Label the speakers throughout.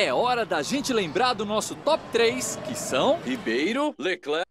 Speaker 1: é hora da gente lembrar do nosso top 3, que são Ribeiro, Leclerc.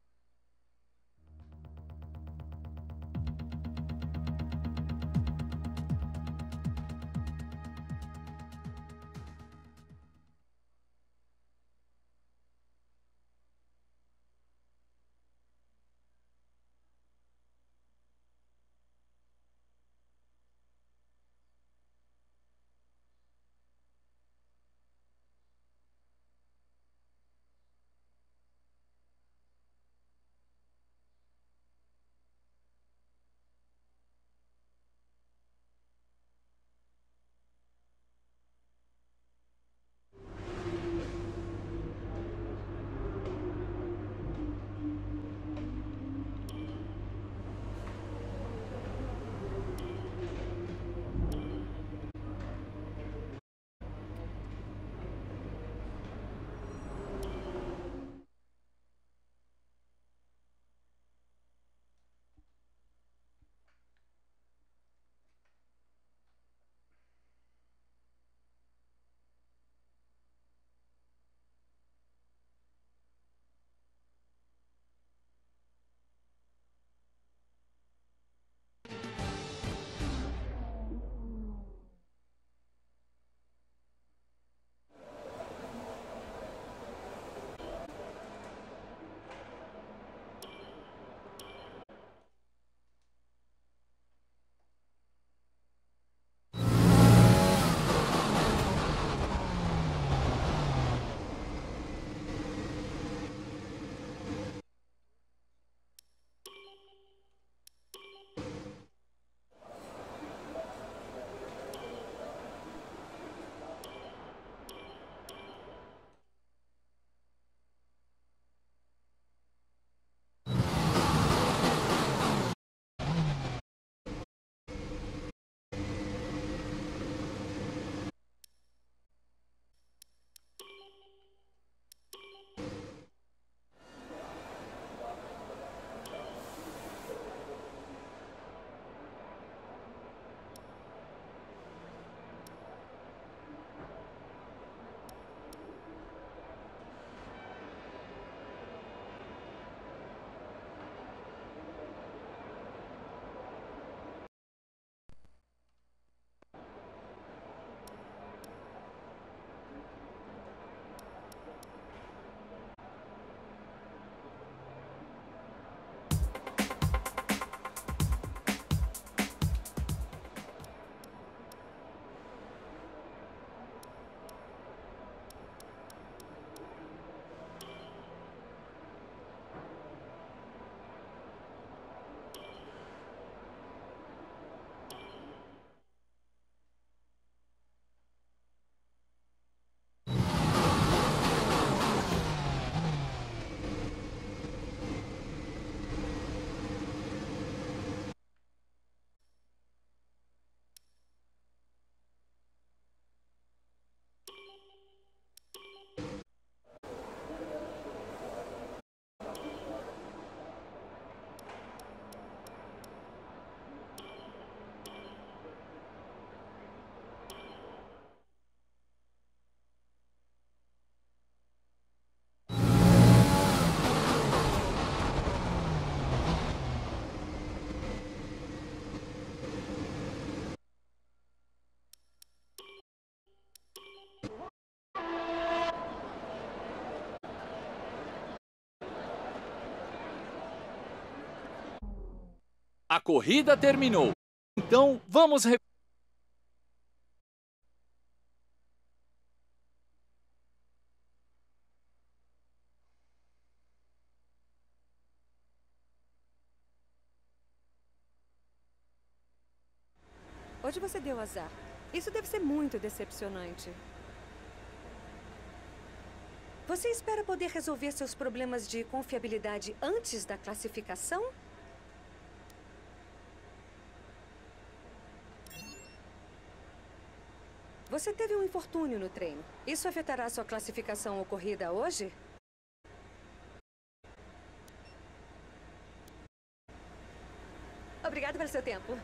Speaker 1: A corrida terminou. Então, vamos re...
Speaker 2: Hoje você deu azar. Isso deve ser muito decepcionante. Você espera poder resolver seus problemas de confiabilidade antes da classificação? Você teve um infortúnio no treino. Isso afetará sua classificação ocorrida hoje? Obrigada pelo seu tempo.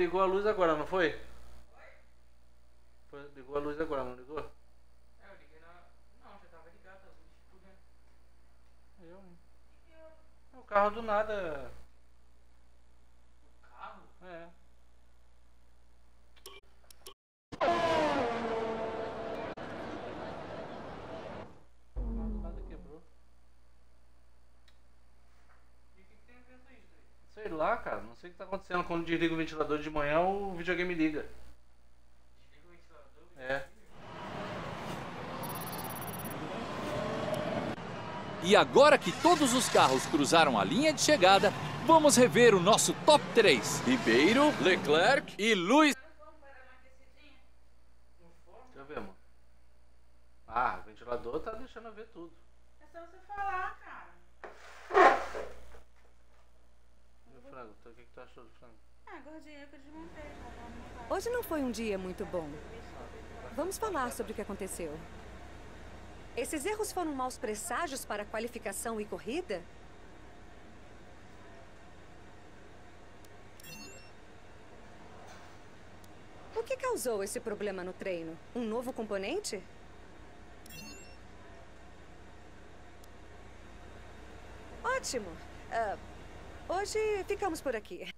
Speaker 3: Ligou a luz agora, não foi? foi? Ligou a luz agora, não ligou?
Speaker 4: É, eu liguei na. Não, já tava ligado a luz, tudo. Né?
Speaker 3: Eu. É o carro do nada. Acontecendo. Quando desliga o ventilador de manhã, o videogame liga.
Speaker 4: Desliga o ventilador?
Speaker 3: É.
Speaker 1: E agora que todos os carros cruzaram a linha de chegada, vamos rever o nosso top 3. Ribeiro, Leclerc e Luiz.
Speaker 3: Deixa eu ver, amor. Ah, o ventilador tá deixando eu ver tudo.
Speaker 4: É só você falar, cara.
Speaker 3: E o frango? O que, que tu achou do frango?
Speaker 4: Ah, gordinha, que eu desmontei.
Speaker 2: Hoje não foi um dia muito bom. Vamos falar sobre o que aconteceu. Esses erros foram maus presságios para qualificação e corrida? O que causou esse problema no treino? Um novo componente? Ótimo. Ah, hoje ficamos por aqui.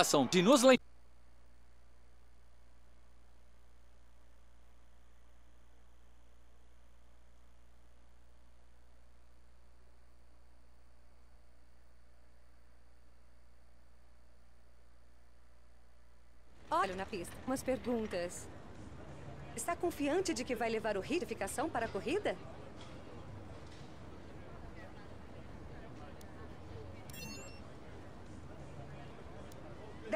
Speaker 1: Indicação de nos lem-
Speaker 2: Olha na pista. Umas perguntas. Está confiante de que vai levar o retificação para a corrida?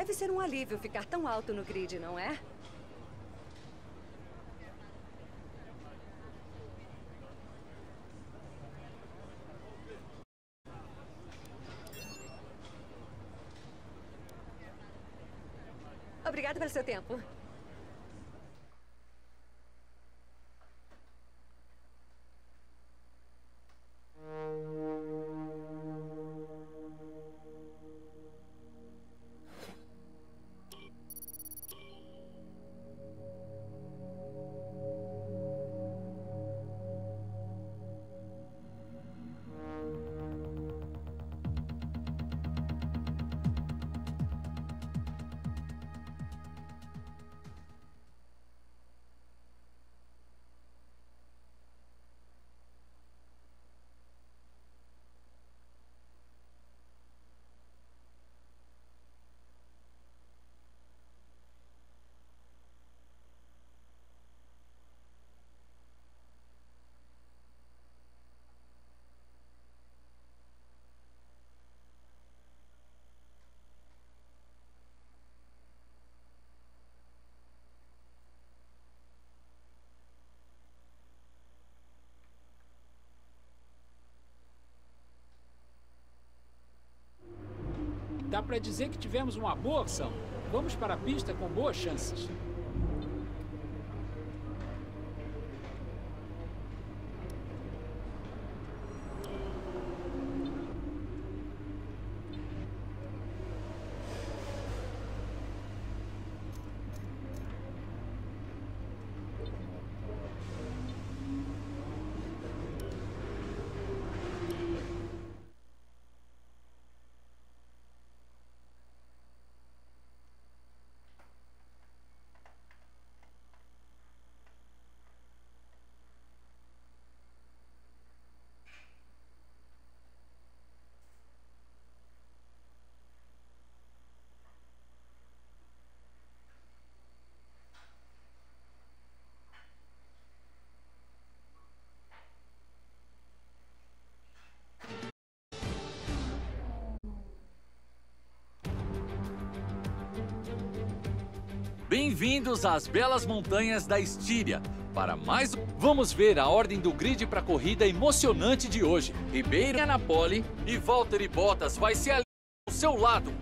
Speaker 2: Deve ser um alívio ficar tão alto no grid, não é? Obrigada pelo seu tempo.
Speaker 5: Pra dizer que tivemos uma boa opção. Vamos para a pista com boas chances.
Speaker 1: Bem-vindos às belas montanhas da Estíria. Para mais, vamos ver a ordem do grid para a corrida emocionante de hoje. Ribeiro na pole e Valtteri Bottas vai se alinhar ao seu lado,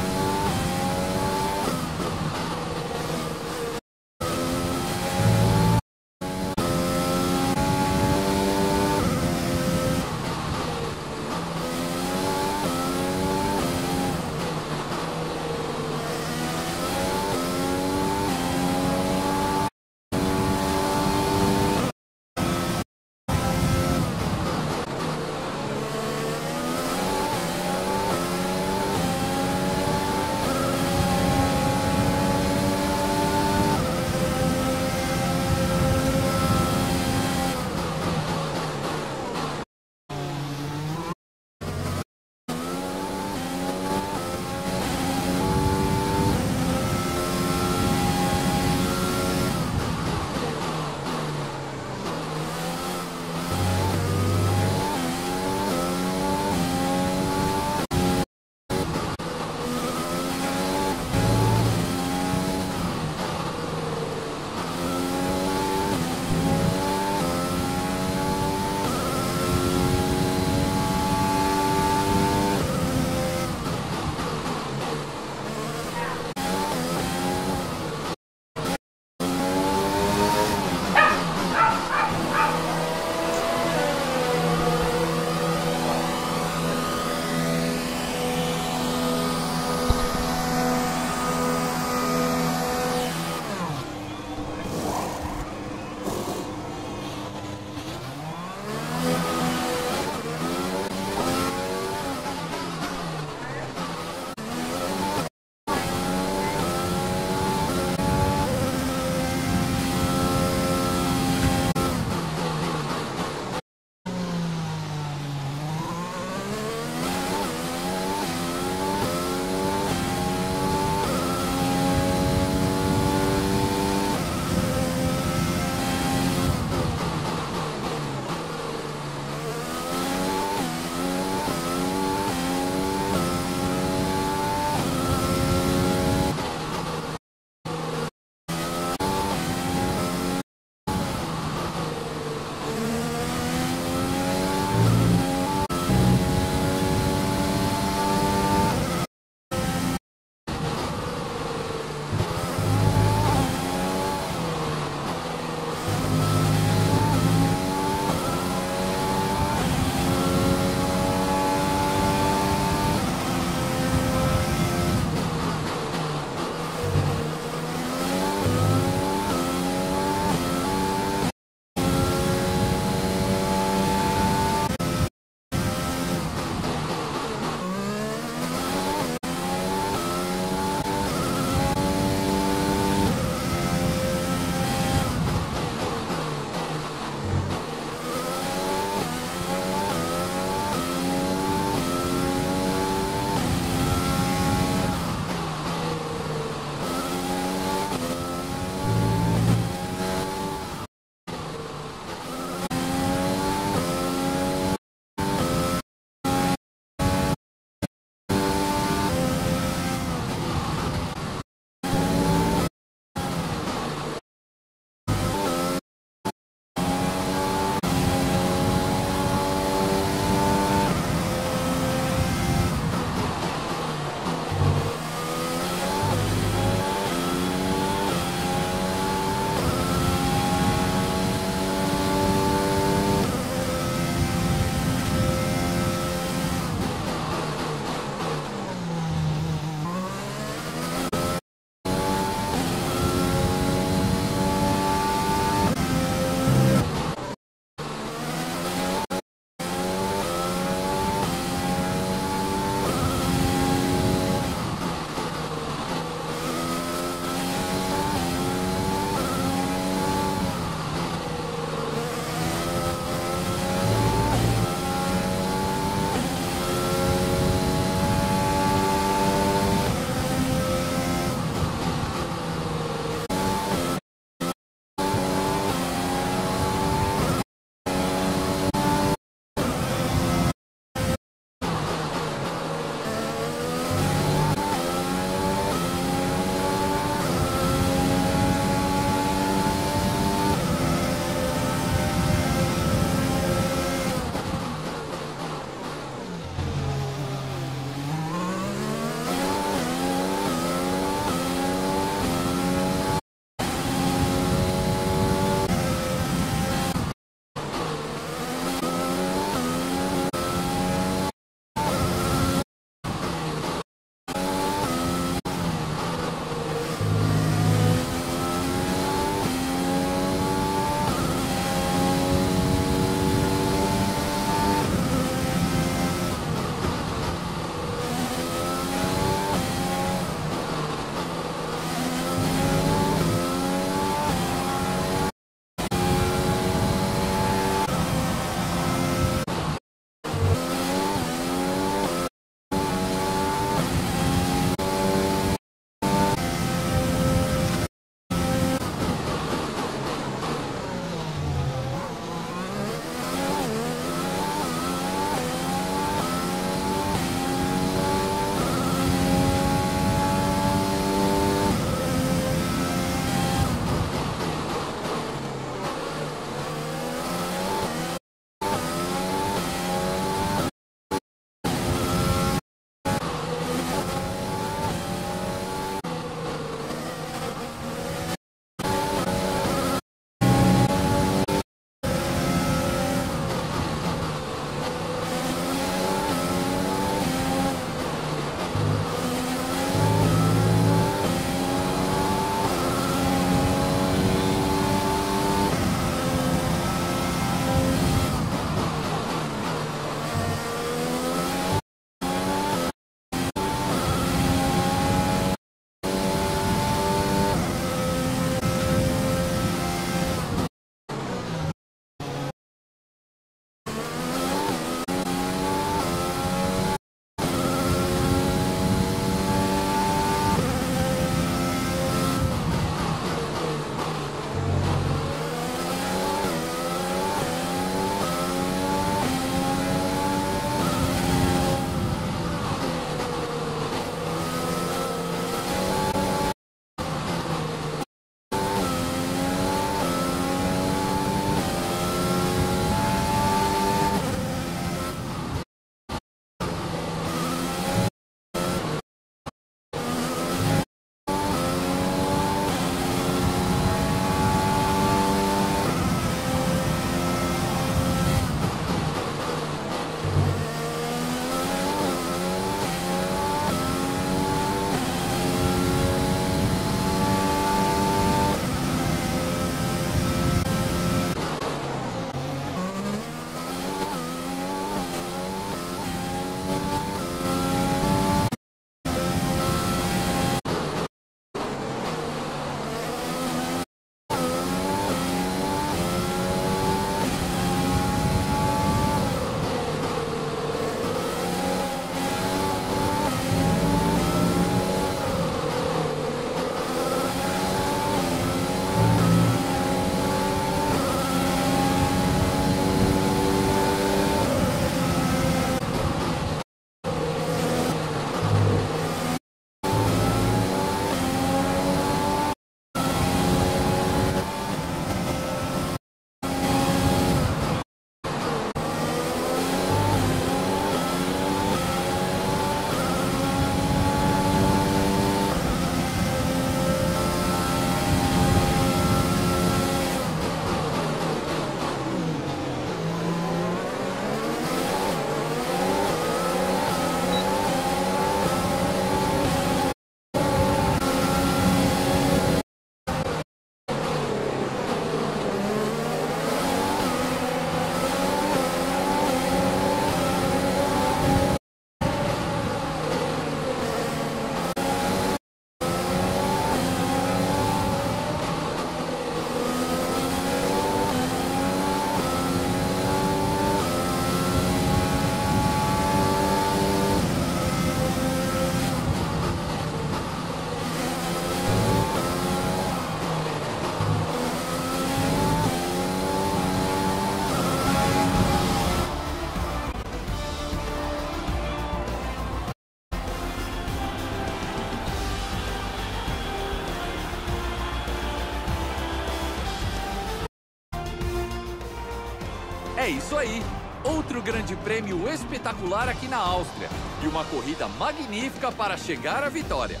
Speaker 1: aí! Outro grande prêmio espetacular aqui na Áustria. E uma corrida magnífica para chegar à vitória.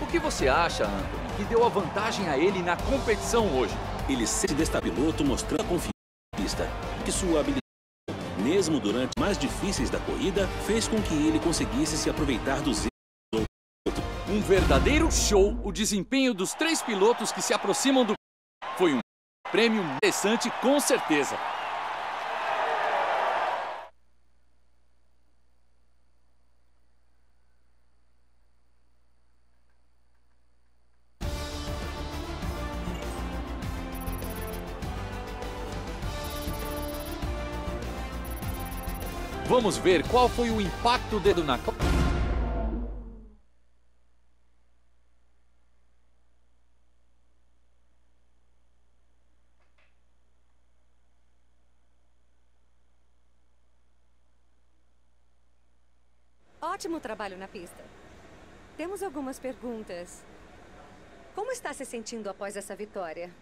Speaker 1: O que você acha, Anthony, que deu a vantagem a ele na competição hoje?
Speaker 6: Ele se desta piloto mostrando a confiança que sua habilidade, mesmo durante mais difíceis da corrida, fez com que ele conseguisse se aproveitar dos
Speaker 1: Um verdadeiro show o desempenho dos três pilotos que se aproximam do. Foi um prêmio interessante, com certeza. Vamos ver qual foi o impacto dele na.
Speaker 2: Ótimo trabalho na pista. Temos algumas perguntas. Como está se sentindo após essa vitória?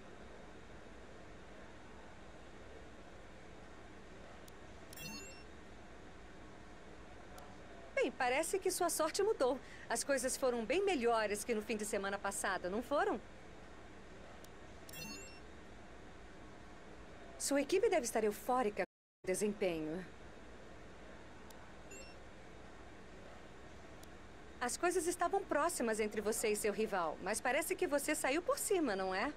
Speaker 2: Bem, parece que sua sorte mudou. As coisas foram bem melhores que no fim de semana passado, não foram? Sua equipe deve estar eufórica com o desempenho. As coisas estavam próximas entre você e seu rival, mas parece que você saiu por cima, não é?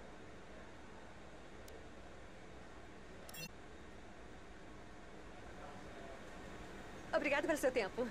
Speaker 2: Obrigado pelo seu tempo.